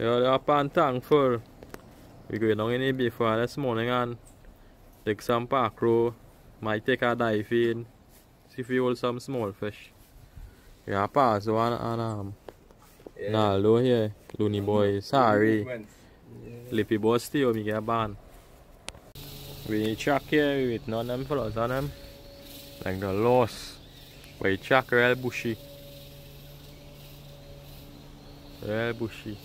Yeah, they are pantang full. We going down in the before this morning and take some pacro. Might take a dive in. See if we hold some small fish. Yeah, pass one and um Yeah. Naldo here. Looney boy, sorry. Movement. Lippy boy still me get ban. We check here, we waiting on them fellas on them. Like the loss. We check real bushy. Real bushy.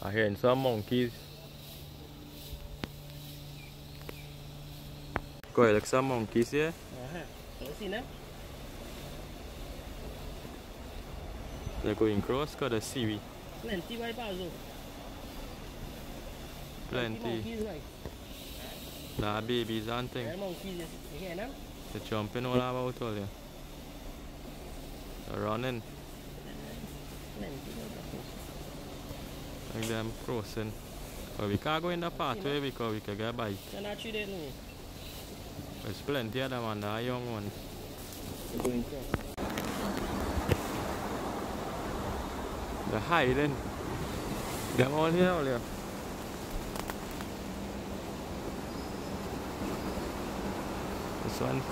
I hearing some monkeys. Go look some monkeys here. Don't see them. They're going cross, got the seaweed. Plenty by Bazo. Plenty. Monkeys? Nah, babies and things. There are monkeys, you hear them? They're jumping all about all here. They're running. Plenty. Like them crossing. But we can't go in the pathway eh, because we can get by. They're not treated, no. There's plenty of them and the young ones. They're. They're hiding. Them all here, all here. This one,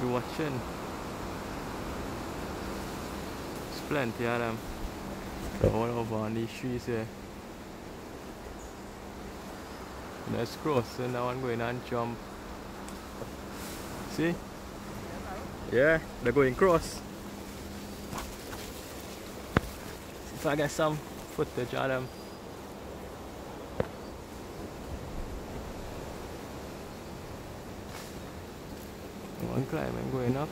you watching. There's plenty of them. They're all over on these trees here. There's now I'm going and jump. See? Yeah, they're going cross. If I get some footage of them. One climbing going up.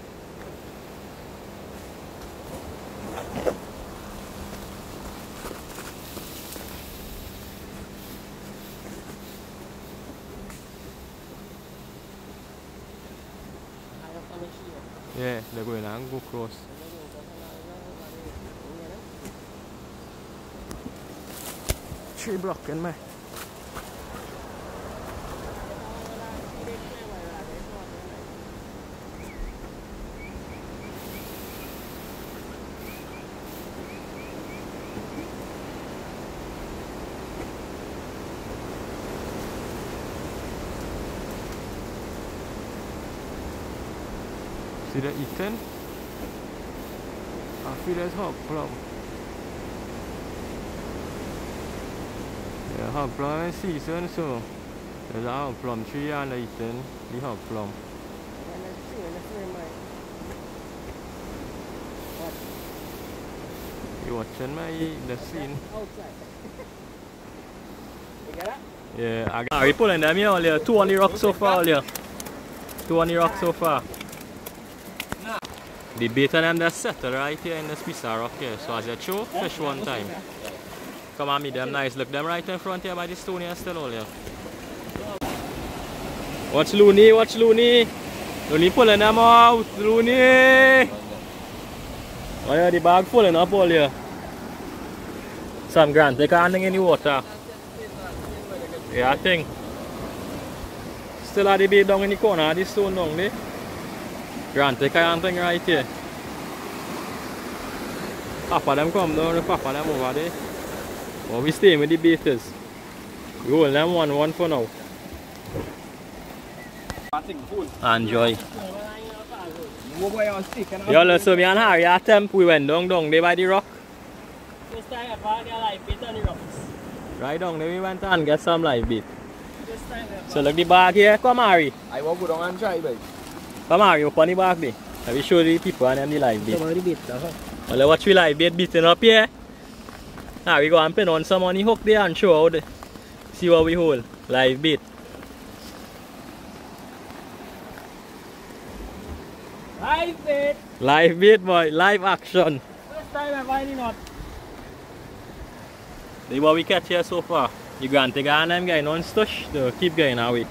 High up on the tree. Yeah, they're going and go cross. Tree blocking me. See the eating? I feel there's hog plum. Yeah, hog plum is season so there's a hog plum tree and eating the hog plum. And let's see, let's see, mate. You watching my the scene? Outside. you get that? Yeah, I got we pulling them here earlier. Two on the rock so far earlier. Two on the rock so far. The of them they settle right here in this piece of rock here. So as you throw, fish one time. Come on meet them nice. Look them right in front here by the stone here still all here. Watch Looney, watch Looney. Looney pulling them out. Looney. Oh yeah, the bag pulling up all here. Sam Grant, take a handing in the water. Yeah, I think. Still have the bait down in the corner the stone down there. Grant, take a hand right here. Half of them come down, the of them over there. But we stay with the baiters. We hold them one one for now. Enjoy. Yo, look, so me and Harry at temp, we went down down there by the rock. This time I found their life bit on the rocks. Right down there we went and get some live bait. This time So look the bag here, come Harry. I want go down and try, babe. Come Harry, open the bag there. Let me show the people and them the live bait. found the bit, huh? Well, watch we live bait beating up here. Now we go and pin on some on the hook there and show how the, see what we hold. Live bait. Live bait. Live bait boy, live action. First time I find it not. See what we catch here so far. You to go and them guy non-stush, so keep going away.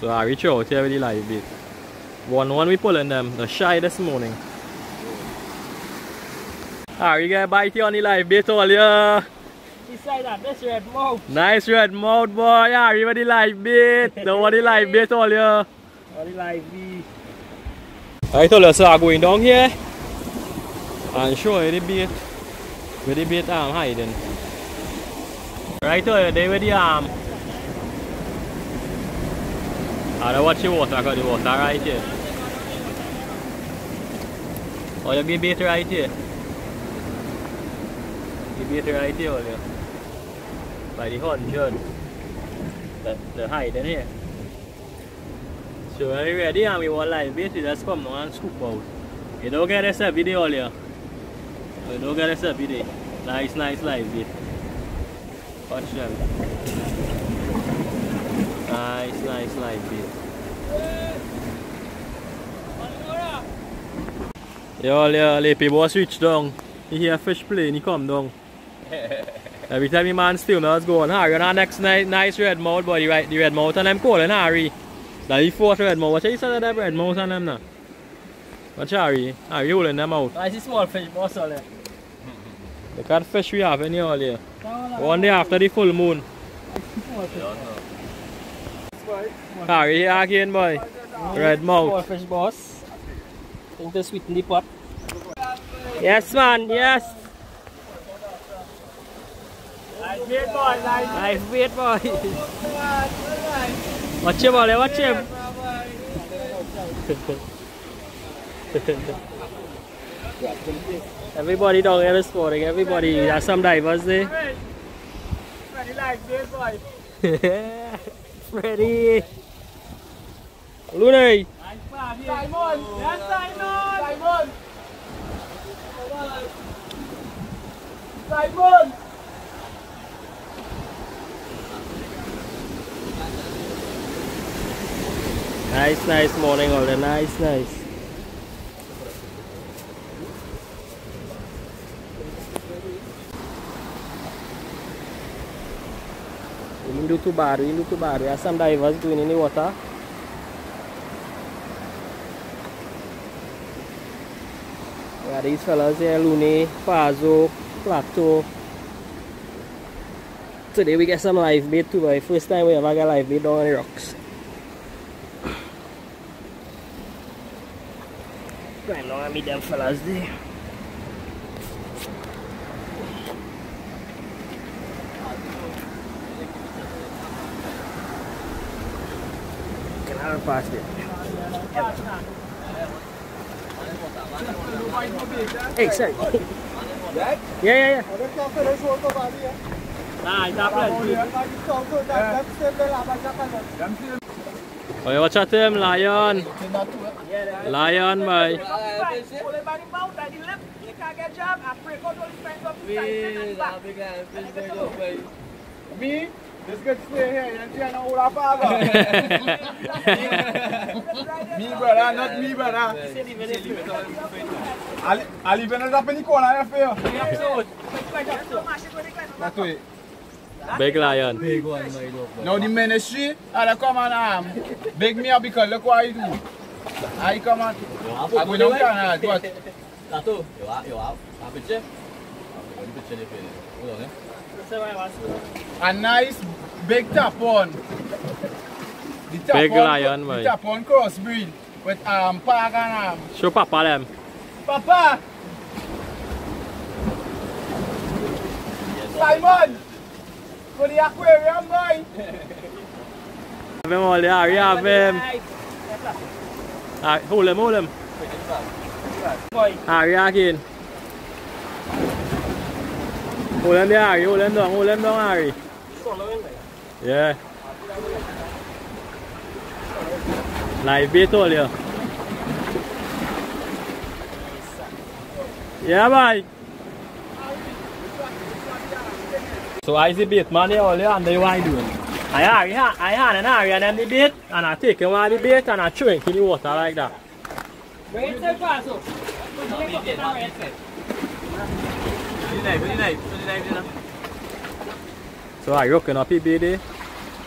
So I reach out here with the live bait. One one we pulling them, the shy this morning. Ah, you get a bite here on the live bait all yeah. Beside that, this red mouth. Nice red mouth boy, ah, you with the live bait. the one the live bait all yeah. All the live bait. I told us so I'm going down here and show you the bait. Where the bait arm hiding? Right there, there with the arm. Ah, now watch the water, I got the water right here. Oh, you be bait right here. You bait right here, all. By the hundred. The, the height in here. So when you ready and we want live bait, you just come now and scoop out. You don't get this every day, all you. You don't get this every day. Nice, nice live bait. Watch them. Nice, nice live bait. Yo, yo, Leppy boy switch down. He hear fish play and he come down. Every time the man still now it's going Harry on our next nice, nice red mouth boy, the, right, the red mouth and them calling Harry. That the fourth red mouth. What you say that red mouth and them now? Watch Harry. Harry holding them out. I see small fish, boss, all there. The cat fish we have in here all here. One day after the full moon. Small fish. Harry here again boy. Red Small mouth. fish, boss. Think to sweeten the pot. Yes man, yes. Nice bait, boy. Nice. Nice bait boy. Watch him all watch him. everybody down here is sporting, everybody. There's some divers there. Eh? Very like bait, boy. Looney. Nice man. Simon. Yes, Simon. Simon. Simon. Nice, nice morning all there. Nice, nice. Too bad. We have some divers going in the water. We have these fellas here, Looney, Fazo, Plateau. Today we get some live bait too, boy. First time we ever get live bait down on the rocks. Going down and meet them fellas there. Nah, it's not plenty. Oh, yeah, watch out them, lion. Lion, boy. Hold it by the mouth, by the lip. You can't get jam. I break out all the strength of the side and back. Me? This good stay here. You see, I know all our father. me, brother, not me, brother. I, I live in a drop in the corner, I feel. That's it. Big lion. Now the ministry, I come and um, beg me up because look what I do. I come and I go down Canada, do it. Satu, yo yo apa picture? Apa ni picture ni pilih. Ulang eh. A nice big tarpon. The tarpon, Big lion, the boy. tarpon crossbreed with um park and um. Show Papa them. Papa! Simon! For the aquarium, boy! Have him all there, you have him. Ah, hold him, hold him. Boy. Harry again. Hold him there, Harry. Hold him down, hold him down, Harry. Yeah. Live bait all you. Yeah, boy. So I see bait man here all you and they what you doing? I Harry, I hand and Harry and them the bait and I take him one of the bait and I throw him in the water like that. Bring it to the pass, oh. Ni naik, ni naik, ni naik ni naik. So I rocking up the bait. Man,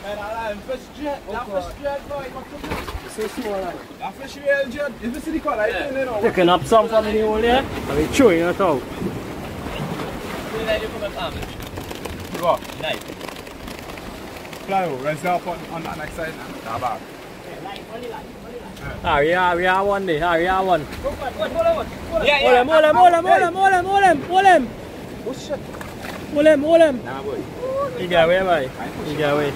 I like fish jet. That fish jet, boy. So small, like. That fish real jet. If you see the color, it's in there now. Picking up some from the hole there and we throwing it out. Ni naik dia pun tak ambil. Go. Ni naik. Fly over. Rest up on, on that next side. Nah, back. Harry, Harry, I one there. Ah, Harry, I one. Go, go, go, go, go. Yeah, Hold him, hold him, hold him, hold him, hold him, hold him, hold him. Oh shit. Him, hold him. Nah boy. He get away, boy. He get away.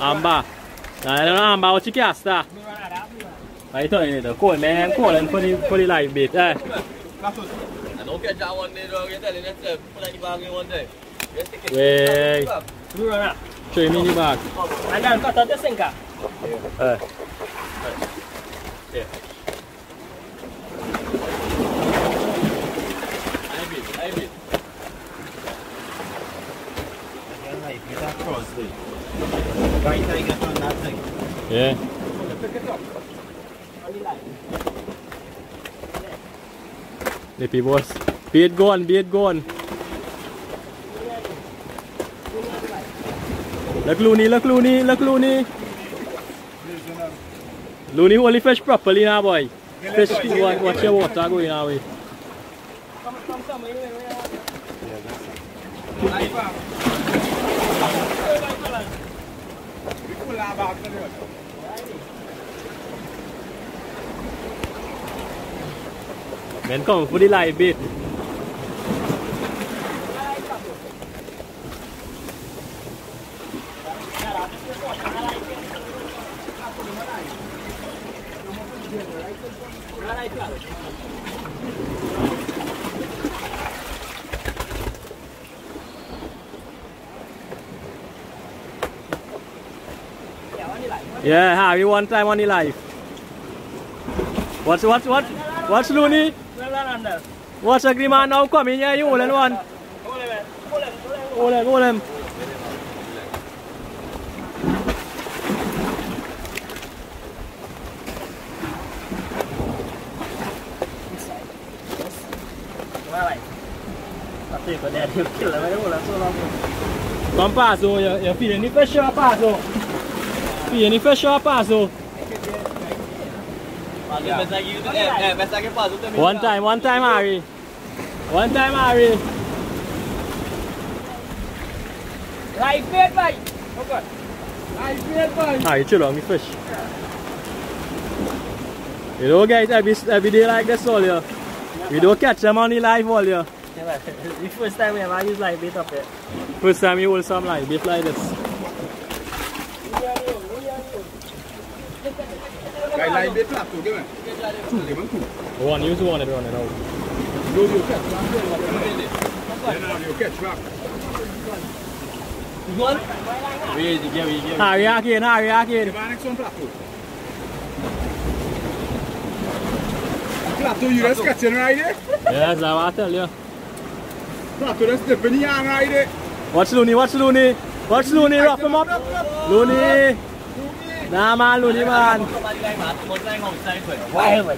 Amber. Nah, I don't know Amber, what you cast that? I you need to call man, call him for the, for the live bait, eh? I don't catch that one day, dog. Him that's uh, put on the bag in one day. Just take it. Wait. Show the bag. And then cut out the sinker. Eh. I Yeah. Lippy boss. Bait gone, bait gone. Look Looney, look Looney, look Looney. Looney only fish properly now boy. Fish, watch, watch your water going away. Men kommer for de bit. Yeah, Harry one time on the live. What's what what what's Looney? Well done, under. What's agreement now coming here you and one? Hold him, man. Hold him, hold him. Hold him, hold him. Alright. I think for that, he'll kill him. I don't want to so long. Come pass you, you feeling the pressure pass. Feeling the pressure pass. Pagi besar lagi tu. Eh, besar lagi pas tu. One time, one time Harry. One time Harry. Live bait, boy. Okay. Live bait, boy. Harry chill on the fish. You know guys, every, every day like this all here. We don't catch them on the live all here. Yeah, the first time we ever use live bait up here. First time you hold some live bait like this. Cái này biết là tủ cái này. Tủ cái bắn tủ. One use one, everyone know. Đồ điều catch back. Đây là điều catch back. One. Wait, give me, give me. Harry again, Harry again. Cái bán next one plateau. Plateau you just catching right there. Yes, I want to tell you. Plateau just dipping the hand right there. Watch Looney, watch Looney. Watch Looney, rough him up. Looney. Nah man, Looney man. Somebody like that, một tay ngồi say khỏe. Why, boy?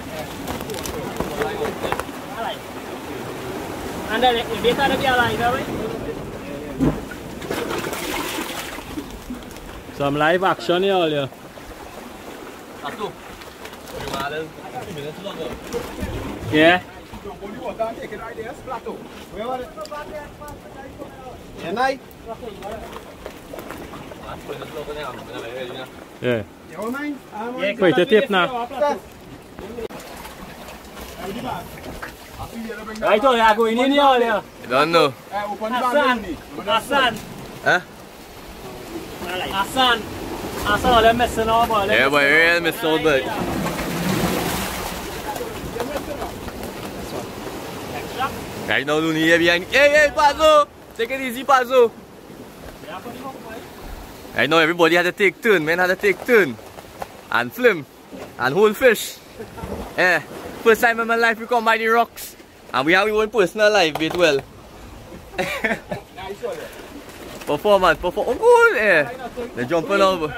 Under the bait ada dia live, boy. Some live action here all here. Satu. Lima dah. Minit tu logo. Yeah. Only water take it right there. Plateau. Where was it? Minit logo ni am. Minit lagi ni. Yeah. You mind? Wait, the tape now. Right, oh, yeah, going in here all here. Don't know. Eh, open the Hassan. bag. Hassan. Huh? Hassan. Hassan all them messing up all them. Yeah, boy, real Miss Solberg. Right now, Looney here behind. Hey, hey, Pazzo! Take it easy, know everybody had to take turn. Man had to take turn. And film. And hold fish. Yeah. First time in my life we by the rocks. And we have our own personal life bit well. Performance, perform. Oh, good, yeah. They're jumping over. The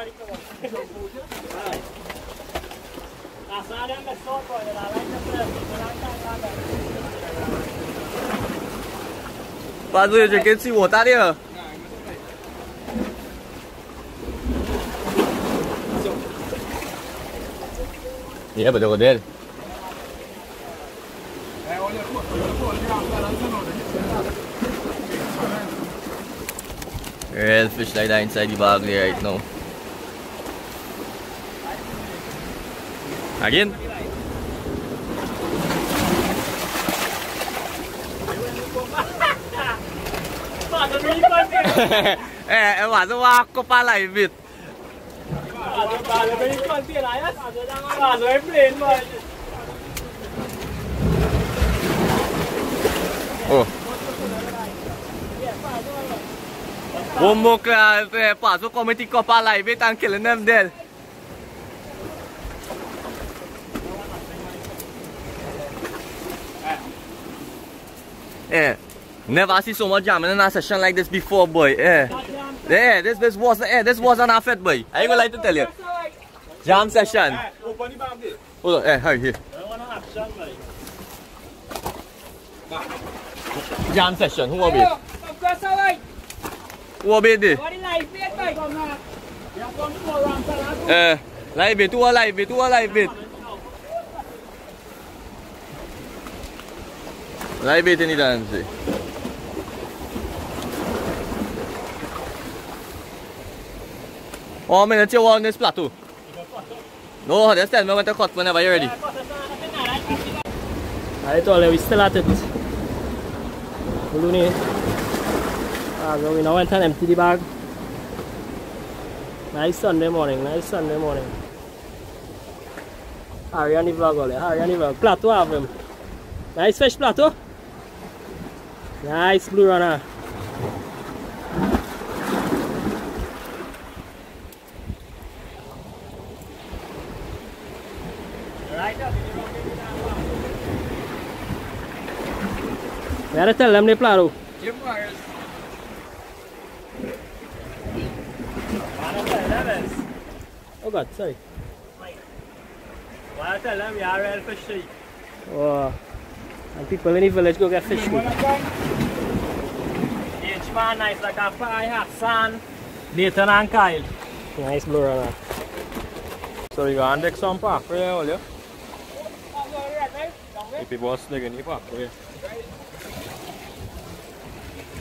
Pazzo, you drinking sea water there? Yeah, but they were dead. Eh, olha, pô, olha, pô, olha, Real fish like that inside the bag there right now. Again? Eh, eh, mas uma copa live bit. Oh. One more class, eh, paso committee copa live bit ang killing them dead. Yeah. Never see so much jamming in a session like this before, boy. Yeah. Yeah, this this was yeah, this was an outfit, boy. I ain't lie to tell you. Jam session. Hold on, eh, hey, here. Jam session, who will be? Who will be there? Eh, live bit, who are live bit, who are live bit? Live bit in dance. Oh, man, let's on this plateau. No, just tell me when to cut whenever you're ready. Told you we still at it. Looney. Ah, so we now went and empty the bag. Nice Sunday morning, nice Sunday morning. Harry on the vlog, ole. Harry on the vlog. Plateau have him. Nice fish plateau. Nice blue runner. We gotta tell them they plateau. Jim Myers. Oh god, sorry. Why tell them you are real fish Oh. And people in the village go get fish. When Each man nice like a fire Hassan, Nathan and Kyle. Nice blue runner. So you go and dig some park for you, will you? If it was digging the park for you. that's over there. Ah! Park road and Alright. on the rock there. Dig them off. Park, You see you the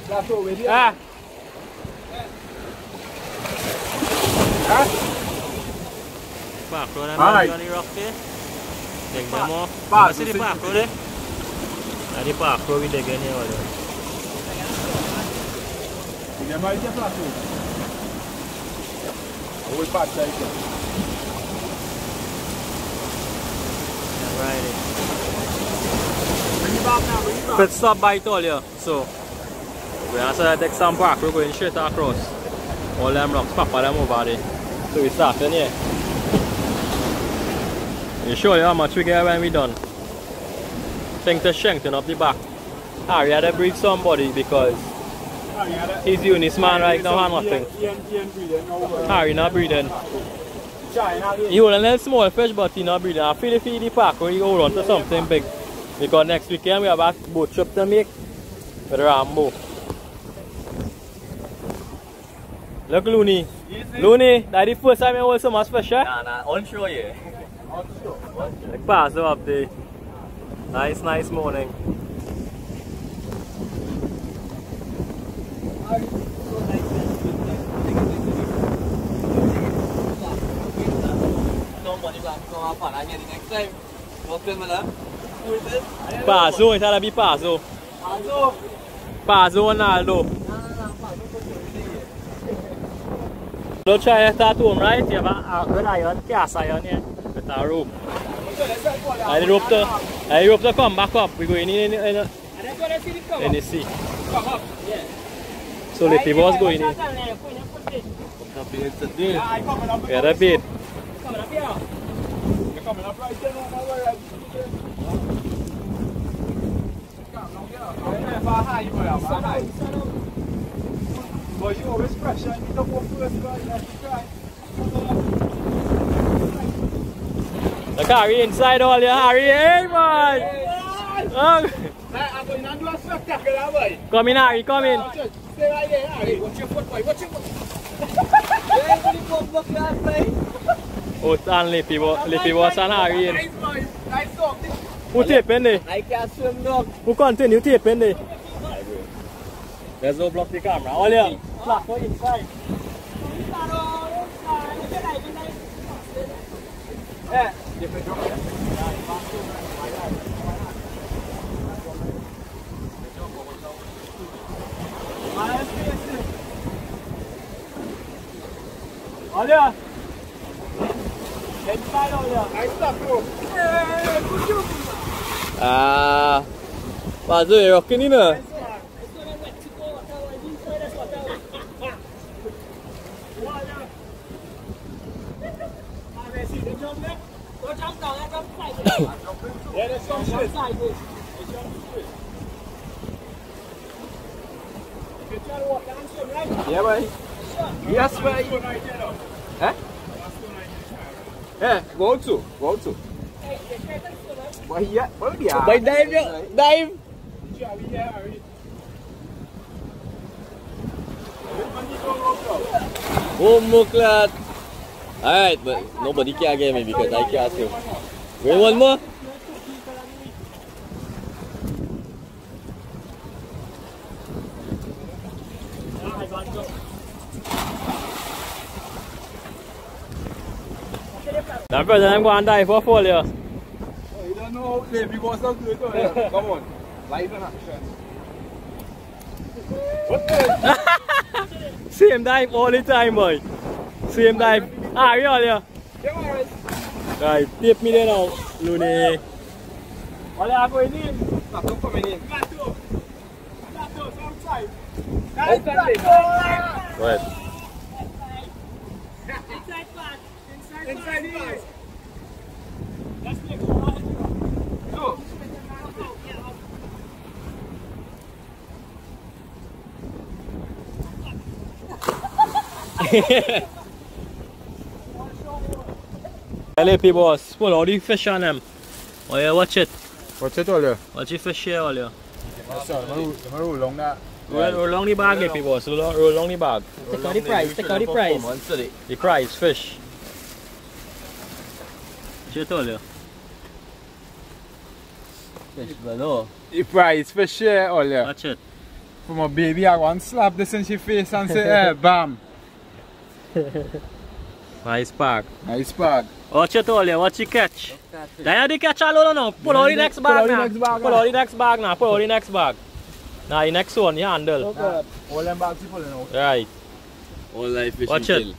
see- pacro there? Now the pacro we dig in here, will you? You might get plateau. I will pass like that. Right. Bring it back now, bring it back. Pit stop by told you. So we that take some park, we're going straight across. All them rocks, papa them over there. So we start in here. You show you how much we get when we done. Think to strengthen up the back. Harry had to breathe somebody because Ah, he's the only man right now and nothing. Harry not breathing. Hold a little small fish but he not breathing. I feel if he the park when he hold on to something big. Because next weekend we have a boat trip to make with Rambo. Look Looney. Looney, that's the first time I hold so much fish, eh? Nah, nah, on show you. Like pass them up there. Nice, nice morning. Somebody back from our pan again next time. No criminal. Who is this? Paso, it had to be Paso. Paso Ronaldo. Don't try it at home, right? You have a, a good iron, cast iron here with a rope. I rope to, I rope to come back up. We go in in, in, in, in the sea. So the people was going in. I coming up. We had a bait. You're coming up right there, no more worry. But you always pressure and you don't go first, guys. You have to try. Inside all your Harry. Hey man! Oh, I'm going to do a spectacular way. come in Harry, come in. Stay right there, Harry. Watch your foot, boy. Watch your foot. Oh, and Lippy, Lippy was an Harry. Nice, boy. Nice dog. Who taping there? I can't swim dog. Who continue taping there? There's no block the camera. All lọc của in quay Yeah, different drop. Olha! Ele sai, olha! Aí está, pô! É, fugiu! Ah! Mas eu, que nem não! Dive. Oh, muklat. Alright, but nobody can get me because I can't swim. Wait, one more. That person I'm going to die for folio. You know how live because of good. oh, Come on. Live in action. What the? Same dive all the time, boy. Same dive. Ah, you all on. Right, tip me there now, Looney. Olha a água aí, Stop, don't come in. Right. Inside the Go. LAP boss, pull all the fish on them. Oh yeah, watch it. What's it all there? Watch the fish here, all yeah. Yes, sir. I'm roll long that. Roll, roll along the bag, LAP boss. Roll, along- roll along the bag. Take out the price, take out the price. The price, fish. Shit all yeah. Fish, but no. The price for share all there. Watch it. For my baby, I want slap this in she face and say, eh, bam. Nice bag. Nice bag. Watch it all yeah, watch the catch. There the catch all over now. Pull out the next bag now. next bag, Pull out the next bag now. Pull out the next bag. Now the next one, you handle. Okay. All them bags you pulling out. Right. All life fish Watch we it. kill.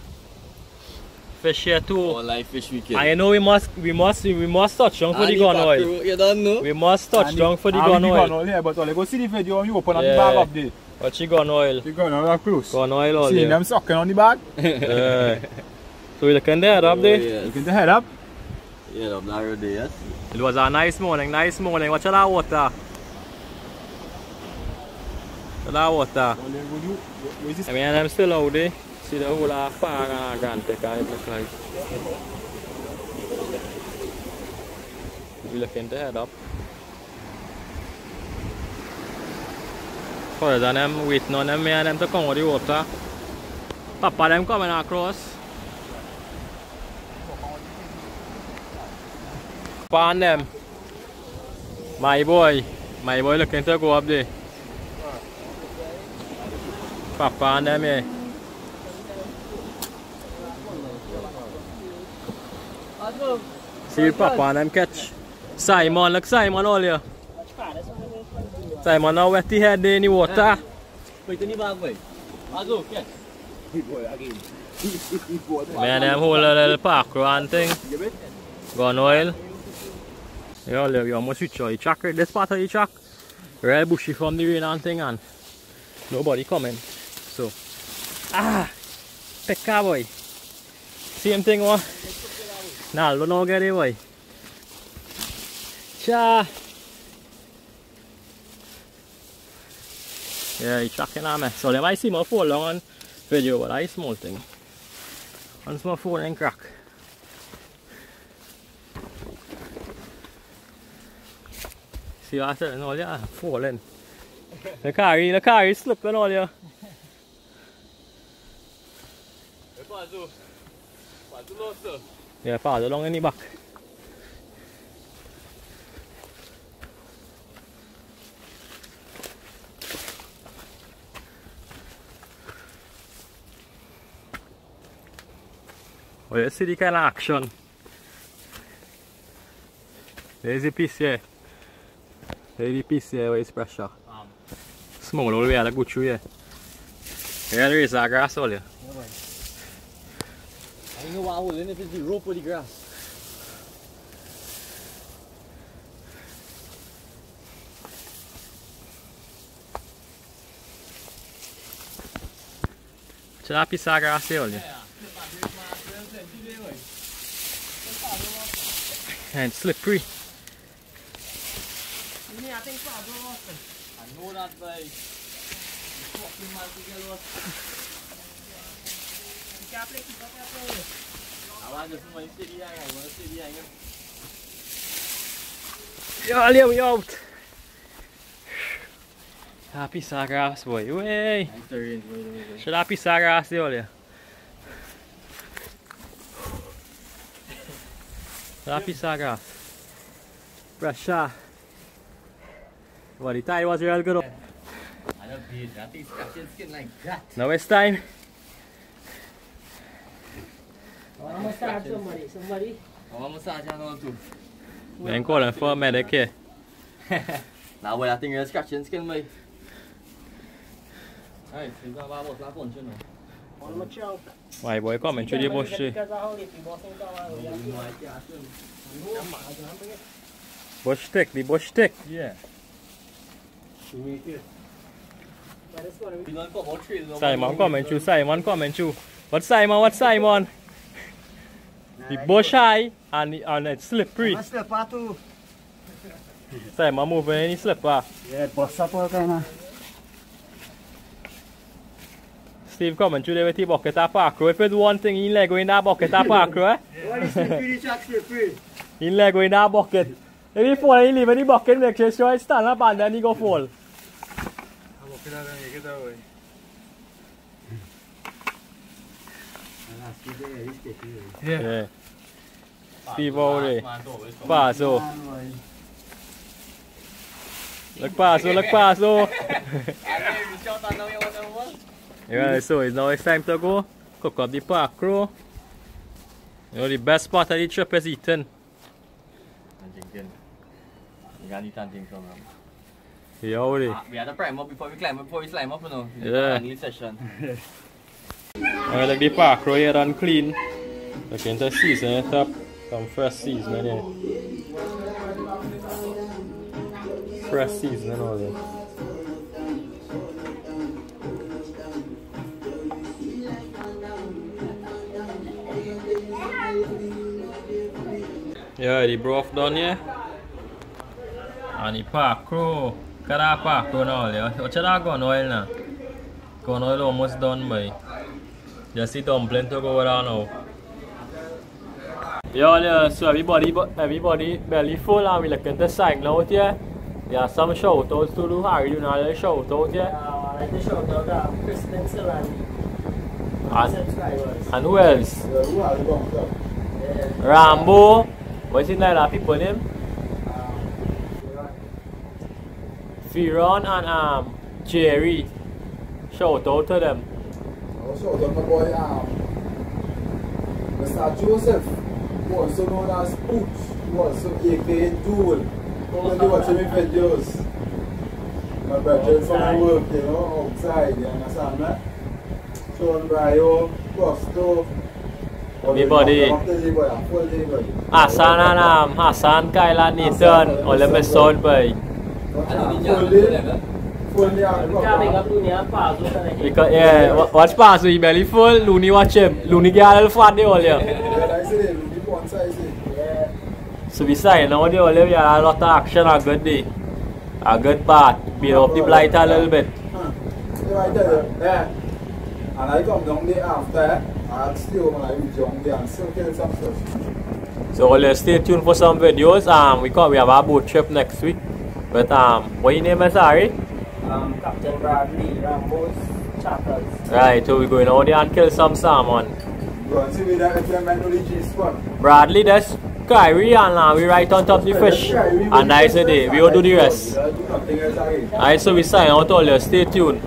Fish here too. All life fish we kill. I know we must we must we must touch down for the And gun back oil. You don't know. We must touch And down for the and gun the oil. gun oil here, but all go see the video you open up Yeah. the bag up there. Watch the gun oil. The gun oil cruise. close. Gun oil all See there. them sucking on the bag? Yeah. So we looking there up Oh, there. yes. Look at the head up. Yeah, I'm not ready, yes. It was a nice morning, nice morning. Watch that water. Watch that water. I mean I'm still out there. See the whole uh, far and grand take it look like. We looking to head up. Further than them waiting on them, me and them to come with the water. Papa them coming across. Papa and them. My boy. My boy looking to go up there. Papa and them here. See Papa and them catch. Simon, look Simon all here. Simon now wet the head in the water. Wait, any bag, wait. I'll go, yes. Man, them whole little parkour and thing. Gun oil. Yeah, look, you almost reach the track right this part of the track. Real bushy from the rain and thing and nobody coming. So ah pick a boy. Same thing one. Nah, don't know get it boy. Cha Yeah, he's tracking on me. So they might see my phone long on video, but I small thing. On small phone and crack. See what I said and all yeah, falling. The car, the car is slipping all yeah. Yeah, father along in the back. Oh, you see the kind of action. There's a piece here. There's the piece here where it's pressure. Small all the way, I go through here. Yeah, there is a grass all here. I think what hole in if it's the rope or the grass. Ce l'ha pissaga a se olha. And slippery. I know that by fucking man to get lost. I want just money steady I want to steady I Ja, leeuw je out. Ja, pissaga boy. A se olha. Ce l'ha pissaga. Brasha. What the tide was real good. I don't beat that thing's catching skin like that. Now it's time. I'm gonna start somebody, somebody. I want massage and all too. Then calling for a medic here. Now when I think you're scratching skin, mate. Hey, you got about what's that one, you know? On my chow. Why boy coming through the bush. eh? Because I hold it, you both think I will. You might catch him. Bush stick, the bush stick. Yeah. But it's gonna We be don't come out trees. no Simon more. coming through, Simon coming through. What Simon, what Simon? The bush high and, the- and it's slippery. Mas lepas tu, Simon moving any slipper. ya bos apa kan? Steve coming through there with the bucket of pacro. If it's one thing, he leg go in that bucket of pacro. eh? What is slippery, Jack slippery? He leg go in that bucket. If he fall, he leave in the bucket, make sure sure he stand up and then he go fall. Yeah. Steve out there. Man, don't always come. Paso. Look paso, look paso. I mean, you shout that now, you want to know what? Yeah, so it's now it's time to go. Cook up the pacro. You know the best part of the trip is eating. I'm thinking. You got any time from him. Yeah, already. Ah, We had a primer before we climb, before we climb up, you know. Yeah. Friendly session. I like the park crew here done clean. Looking to season it up. Some fresh seasoning here. Fresh seasoning all there. Yeah, the broth done here. And the pacro. Kada pacro now. yeah. What should I go on oil now? Corn oil almost done by. Just the dumpling to go around now. Yeah, yeah, so everybody, everybody belly full and we looking to sign out here. Are some shout outs to do. Harry, you know, the shout out here. uh, like the show dog, uh, Chris Denzel and And, who else? Yeah. Rambo. What's his name? That people name? Firon and um, Jerry. Shout out to them. Also, the my boy, um, Mr. Joseph, who also known as Pooch, who also aka Tool. When they watching me videos, my brother from the work, you know, outside, you understand me? Sean Bryo, Costo, Everybody. Hassan and um, Hassan, Kyle and Nathan. All them is sold by. Coming up to near Pazo, and I Because, yeah, wa- watch pass with belly full, Looney watch him. Looney get a little fat the all yeah. Yeah. So beside now the all we had a lot of action a good day. A good part. Beat up the blight a little bit. Yeah. And I come down there after, I asked you when I reach down there and still kill some fish. So all you stay tuned for some videos. Um we come we have a boat trip next week. But um what your name is sorry? Um, Captain Bradley, Rambo's Chatters. Right, so we're going out there and kill some salmon. Go see that if you man know the Bradley that's Kyrie and uh, we right on top of the fish. And that's the day. We will do the rest. Do nothing else again. Alright, so we sign out all you. Stay tuned.